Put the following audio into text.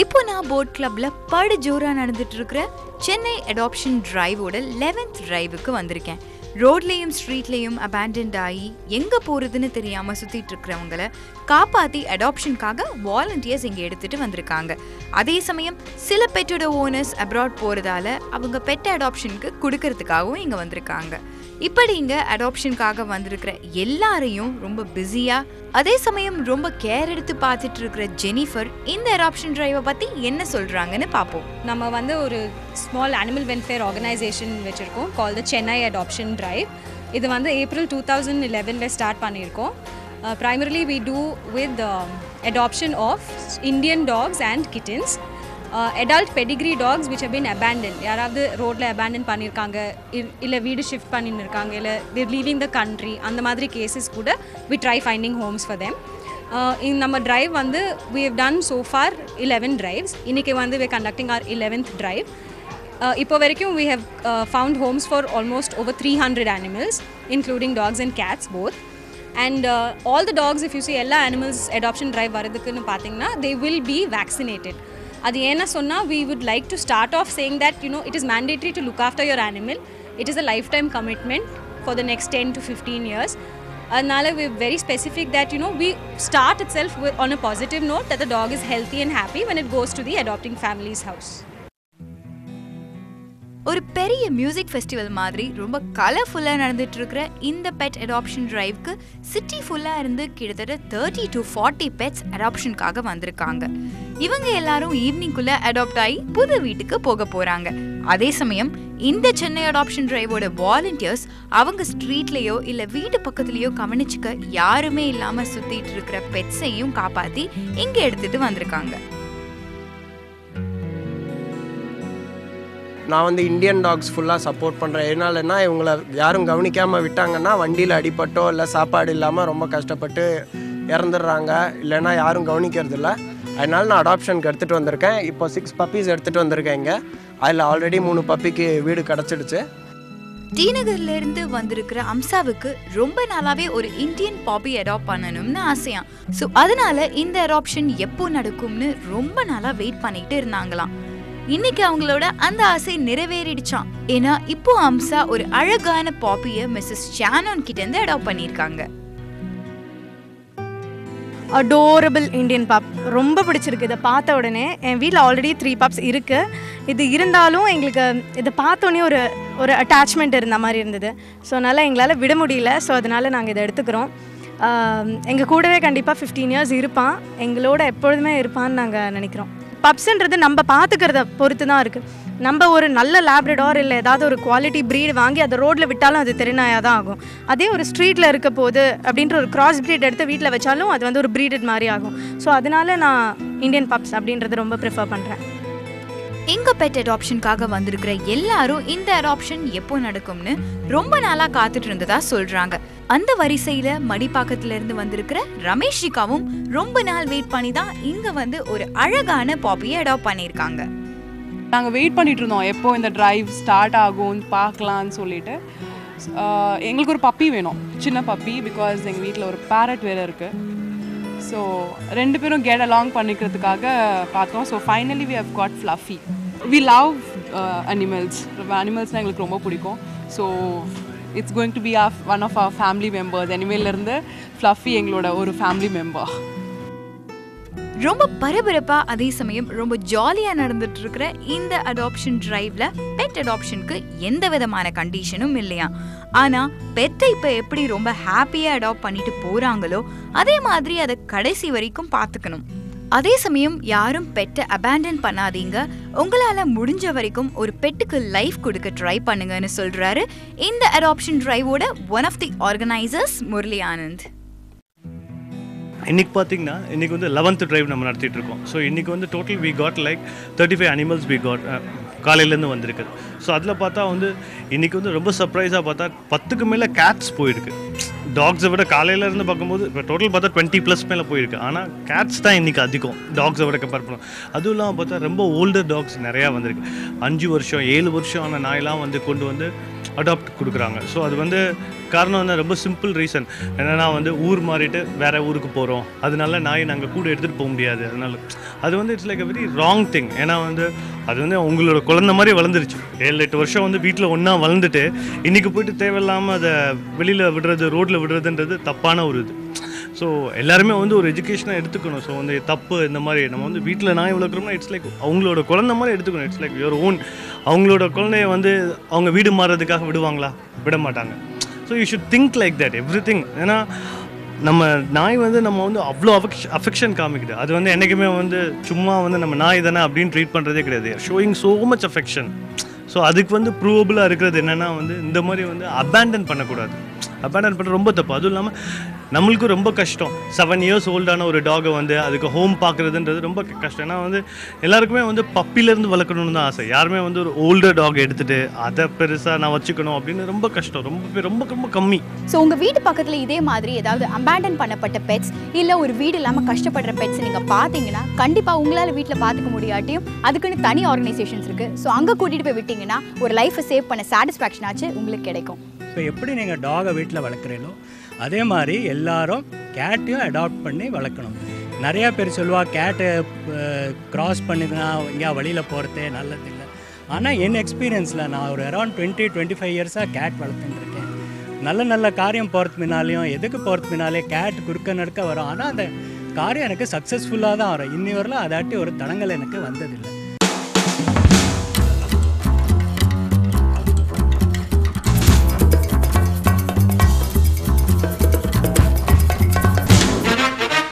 இப்போ நான் போட் கிளப்ல படு ஜோரா நடந்துட்டு இருக்கிற சென்னை அடாப்ஷன் டிரைவோட லெவன்த் டிரைவுக்கு வந்திருக்கேன். ரோட்லேயும் ஸ்ட்ரீட்லேயும் அபேண்டன்ட் ஆகி எங்கே போகிறதுன்னு தெரியாமல் சுற்றிட்டு இருக்கிறவங்கள காப்பாற்றி அடாப்ஷனுக்காக வாலண்டியர்ஸ் இங்கே எடுத்துகிட்டு வந்திருக்காங்க. அதே சமயம் சில பெட்டோட ஓனர்ஸ் அப்ராட் போகிறதால அவங்க பெட் அடாப்ஷனுக்கு கொடுக்கறதுக்காகவும் இங்கே வந்திருக்காங்க. இப்படி இங்கே அடாப்ஷனுக்காக வந்திருக்கிற எல்லாரையும் ரொம்ப பிஸியாக அதே சமயம் ரொம்ப கேர் எடுத்து பார்த்துட்டு இருக்கிற ஜெனிஃபர் இந்த அடாப்ஷன் டிரைவை பற்றி என்ன சொல்கிறாங்கன்னு பார்ப்போம். நம்ம வந்து ஒரு ஸ்மால் அனிமல் வெல்ஃபேர் ஆர்கனைசேஷன் வச்சுருக்கோம் call the Chennai adoption drive இது வந்து ஏப்ரல் டூ தௌசண்ட் லெவனில் ஸ்டார்ட் பண்ணியிருக்கோம். Uh, primarily we do with um, adoption of Indian dogs and kittens. Adult pedigree dogs which have been abandon யாராவது ரோட்டில் abandon பண்ணியிருக்காங்க இல்லை வீடு ஷிஃப்ட் பண்ணின்னு இருக்காங்க இல்லை தேர் லீவிங் த கண்ட்ரி அந்த மாதிரி கேசஸ் கூட we try finding homes for them நம்ம ட்ரைவ் வந்து we have done so far eleven drives இன்றைக்கி வந்து we conducting our eleventh drive இப்போ வரைக்கும் we have found homes for almost over three hundred animals including dogs and cats both and uh, all the dogs if you see எல்லா animals adoption drive வரதுக்குன்னு பார்த்தீங்கன்னா they will be vaccinated அது ஏன்னா சொன்னால் we would like to start off saying that you know it is mandatory to look after your animal it is a lifetime commitment for the next 10 to 15 years அதனால we very specific that you know we start itself with, on a positive note that the dog is healthy and happy when it goes to the adopting family's house ஒரு பெரிய music festival மாதிரி ரொம்ப கலர்ஃபுல்லாக நடந்துட்டு இருக்கிற இந்த bed adoption டிரைவ்க்கு city ஃபுல்லாக இருந்து கிட்டத்தட்ட தேர்ட்டி டு ஃபார்ட்டி பெட்ஸ் அடாப்ஷனுக்காக வந்திருக்காங்க. இவங்க எல்லாரும் ஈவினிங்குள்ள அடாப்ட் ஆகி புது வீட்டுக்கு போக போறாங்க. அதே சமயம் இந்த சென்னை அடாப்ஷன் டிரைவோட வாலண்டியர்ஸ் அவங்க ஸ்ட்ரீட்லேயோ இல்லை வீட்டு பக்கத்துலேயோ கவனிச்சுக்க யாருமே இல்லாமல் சுற்றிட்டு இருக்கிற பெட்ஸையும் காப்பாற்றி இங்கே எடுத்துட்டு வந்திருக்காங்க. நான் வந்து இந்தியன் டாக்ஸ் ஃபுல்லாக சப்போர்ட் பண்ணுறேன் எதனாலன்னா இவங்கள யாரும் கவனிக்காமல் விட்டாங்கன்னா வண்டியில் அடிபட்டோ இல்லை சாப்பாடு இல்லாமல் ரொம்ப கஷ்டப்பட்டு இறந்துடுறாங்க. இல்லைன்னா யாரும் கவனிக்கிறதில்ல. அதனால் நான் அடாப்ஷனுக்கு எடுத்துகிட்டு வந்திருக்கேன். இப்போ சிக்ஸ் பப்பீஸ் எடுத்துகிட்டு வந்திருக்கேன் இங்கே. அதில் ஆல்ரெடி மூணு பப்பிக்கு வீடு கிடச்சிடுச்சு. டி இருந்து வந்திருக்கிற அம்சாவுக்கு ரொம்ப நாளாவே ஒரு இந்தியன் பாப்பி அடாப்ட் பண்ணணும்னு ஆசையா ஸோ அதனால இந்த அடாப்ஷன் எப்போ நடக்கும்னு ரொம்ப நாளா வெயிட் பண்ணிட்டு இருந்தாங்களாம். இன்னைக்கு அவங்களோட அந்த ஆசை நிறைவேறிடுச்சான் ஏன்னா இப்போ அம்சா ஒரு அழகான பாப்பிய மிஸ்ஸஸ் சானோன் கிட்ட இருந்து அடாப்ட் பண்ணியிருக்காங்க. அடோரபிள் இந்தியன் பாப் ரொம்ப பிடிச்சிருக்கு. இதை பார்த்த உடனே என் வீட்டில் ஆல்ரெடி த்ரீ பாப்ஸ் இருக்குது இது இருந்தாலும் எங்களுக்கு இதை பார்த்தோன்னே ஒரு ஒரு அட்டாச்மெண்ட் இருந்த மாதிரி இருந்தது. ஸோ அதனால் எங்களால் விட முடியல. ஸோ அதனால் நாங்கள் இதை எடுத்துக்கிறோம். எங்கள் கூடவே கண்டிப்பாக ஃபிஃப்டீன் இயர்ஸ் இருப்பான். எங்களோட எப்பொழுதுமே இருப்பான்னு நாங்கள் நினைக்கிறோம். பப்ஸ்ன்றது நம்ம பார்த்துக்கிறத பொறுத்து தான் இருக்குது நம்ம ஒரு நல்ல லேப்ரடார் இல்லை ஏதாவது ஒரு குவாலிட்டி ப்ரீட் வாங்கி அதை ரோட்டில் விட்டாலும் அது தெருநாயாக தான் ஆகும். அதே ஒரு ஸ்ட்ரீட்டில் இருக்க போது அப்படின்ற ஒரு கிராஸ் ப்ரீட் எடுத்து வீட்டில் வச்சாலும் அது வந்து ஒரு ப்ரீடட் மாதிரி ஆகும். ஸோ அதனால நான் இந்தியன் பப்ஸ் அப்படின்றத ரொம்ப ப்ரிஃபர் பண்ணுறேன் எங்க பெட் அடாப்ஷனுக்காக வந்திருக்கிற எல்லாரும் இந்த அடாப்ஷன் எப்போ நடக்கும்னு ரொம்ப நாளா காத்துட்டு இருந்ததா சொல்றாங்க. அந்த வரிசையில மடிப்பாக்கத்துல இருந்து வந்திருக்கிற ரமேஷிகாவும் ரொம்ப நாள் வெயிட் பண்ணி தான் இங்க வந்து ஒரு அழகான பாப்பியை அடாப்ட் பண்ணியிருக்காங்க. நாங்கள் வெயிட் பண்ணிட்டு இருந்தோம். எப்போ இந்த டிரைவ் ஸ்டார்ட் ஆகும் பார்க்கலான்னு சொல்லிட்டு. எங்களுக்கு ஒரு பப்பி வேணும். சின்ன பப்பி பிகாஸ் எங்கள் வீட்டில் ஒரு பேரட் வேறு இருக்குது ஸோ ரெண்டு பேரும் கெட் அலாங் பண்ணிக்கிறதுக்காக பார்த்தோம். So finally we have got Fluffy we love animals அனிமல்ஸ்னால் எங்களுக்கு ரொம்ப பிடிக்கும். So it's going to be of one of our family members இனிமேலேருந்து Fluffy எங்களோட ஒரு ஃபேமிலி மெம்பர் ரொம்ப பரபரப்பாக அதே சமயம் ரொம்ப ஜாலியாக நடந்துட்டு இருக்கிற இந்த அடாப்ஷன் ட்ரைவ்ல பெட் அடாப்ஷனுக்கு எந்த விதமான கண்டிஷனும் இல்லையா ஆனால் பெட்டை இப்போ எப்படி ரொம்ப ஹாப்பியாக அடாப்ட் பண்ணிட்டு போகிறாங்களோ அதே மாதிரி அதை கடைசி வரைக்கும் பார்த்துக்கணும். அதே சமயம் யாரும் பெட்டை அபேண்டன் பண்ணாதீங்க. உங்களால முடிஞ்ச வரைக்கும் ஒரு பெட்டுக்கு லைஃப் கொடுக்க ட்ரை பண்ணுங்கன்னு சொல்றாரு. இந்த adoption டிரைவோட one of the organisers Murali Anand. இன்றைக்கி பார்த்தீங்கன்னா இன்றைக்கி வந்து லெவன்த் டிரைவ் நம்ம நடத்திட்டு இருக்கோம். ஸோ இன்றைக்கி வந்து total we got like thirty five animals we got காலையிலேருந்து வந்திருக்கு ஸோ அதில் பார்த்தா வந்து இன்றைக்கி வந்து ரொம்ப சர்ப்ரைஸாக பார்த்தா பத்துக்கு மேலே கேட்ஸ் போயிருக்கு. டாக்ஸை விட காலையிலேருந்து பார்க்கும்போது இப்போ டோட்டல் பார்த்தா டுவெண்ட்டி ப்ளஸ் மேலே போயிருக்கு. ஆனால் கேட்ஸ் தான் இன்றைக்கி அதிகம். டாக்ஸை விட கம்பேர் பண்ணலாம் அதுவும் இல்லாமல் பார்த்தா ரொம்ப ஓல்டர் டாக்ஸ் நிறையா வந்திருக்கு. அஞ்சு வருஷம் ஏழு வருஷம் ஆன நாயெல்லாம் வந்து கொண்டு வந்து அடாப்ட் கொடுக்குறாங்க. ஸோ அது வந்து காரணம் வந்து ரொம்ப சிம்பிள் ரீசன் என்னென்னா வந்து ஊர் மாறிட்டு வேறு ஊருக்கு போகிறோம் அதனால நாயை நாங்கள் கூட எடுத்துகிட்டு போக முடியாது. அதனால அது வந்து it's like a very wrong thing ஏன்னா வந்து அது வந்து உங்களோட குழந்த மாதிரி வளர்ந்துருச்சு. ஏழு எட்டு வருஷம் வந்து வீட்டில் ஒன்றா வளர்ந்துட்டு இன்றைக்கி போயிட்டு தேவையில்லாமல் அதை வெளியில் விடுறது ரோட்டில் விடுறதுன்றது தப்பான ஒரு இது. ஸோ எல்லாருமே வந்து ஒரு எஜுகேஷனாக எடுத்துக்கணும். ஸோ வந்து தப்பு இந்த மாதிரி நம்ம வந்து வீட்டில் நாய் வளர்க்குறோம்னா இட்ஸ் லைக் அவங்களோட குழந்த மாதிரி எடுத்துக்கணும். இட்ஸ் லைக் யுவர் ஓன் அவங்களோட குழந்தைய வந்து அவங்க வீடு மாறுறதுக்காக விடுவாங்களா? விட மாட்டாங்க. So you should think like that everything ஏன்னா நம்ம நாய் வந்து நம்ம வந்து அவ்வளோ அஃபெக்ஷ் அஃபெக்ஷன் காமிக்குது. அது வந்து என்றைக்குமே வந்து சும்மா வந்து நம்ம நாய் தானே அப்படின்னு ட்ரீட் பண்ணுறதே கிடையாது. Showing so much affection so அதுக்கு வந்து ப்ரூவபுளாக இருக்கிறது என்னென்னா வந்து இந்த மாதிரி வந்து அபேண்டன் பண்ணக்கூடாது. அபேண்டன் பண்ணுறது ரொம்ப தப்பு. அதுவும் இல்லாமல் நம்மளுக்கும் ரொம்ப கஷ்டம். செவன் இயர்ஸ் ஓல்டான ஒரு டாகை வந்து அதுக்கு ஹோம் பார்க்குறதுன்றது ரொம்ப க- கஷ்டம். ஏன்னா வந்து எல்லாருக்குமே வந்து பப்பிலேருந்து வளர்க்கணும்னு தான் ஆசை. யாருமே வந்து ஒரு ஓல்டர் டாக் எடுத்துகிட்டு அதை பெருசாக நான் வச்சுக்கணும் அப்படின்னு ரொம்ப கஷ்டம். ரொம்ப ரொம்ப ரொம்ப கம்மி. ஸோ உங்கள் வீட்டு பக்கத்தில் இதே மாதிரி ஏதாவது அபேண்டன் பண்ணப்பட்ட பெட்ஸ் இல்லை ஒரு வீடு இல்லாமல் கஷ்டப்படுற பெட்ஸ் நீங்கள் பார்த்தீங்கன்னா கண்டிப்பாக உங்களால் வீட்டில் பார்த்துக்க முடியாட்டியும் அதுக்குன்னு தனி ஆர்கனைசேஷன்ஸ் இருக்குது ஸோ அங்கே கூட்டிகிட்டு போய் விட்டீங்கன்னா ஒரு லைஃப்பை சேவ் பண்ண சாட்டிஸ்ஃபேக்ஷன் ஆச்சு உங்களுக்கு கிடைக்கும். இப்போ எப்படி நீங்கள் டாகை வீட்டில் வளர்க்குறீங்களோ அதே மாதிரி எல்லாரும் கேட்டையும் அடாப்ட் பண்ணி வளர்க்கணும். நிறையா பேர் சொல்லுவா கேட்டு க்ராஸ் பண்ணிதுன்னா எங்கேயா வழியில் போகிறதே நல்லதில்லை ஆனால் என் எக்ஸ்பீரியன்ஸில் நான் ஒரு அரௌண்ட் டுவெண்ட்டி டுவெண்ட்டி ஃபைவ் இயர்ஸாக கேட் வளர்த்துட்டுருக்கேன் நல்ல நல்ல காரியம் போகிறது முன்னாலேயும் எதுக்கு போகிறது முன்னாலே கேட் குறுக்க நடுக்க வரும். ஆனால் அந்த காரியம் எனக்கு சக்ஸஸ்ஃபுல்லாக தான் வரும். இன்னி வரலாம் அதாட்டி ஒரு தடங்கள் எனக்கு வந்ததில்லை.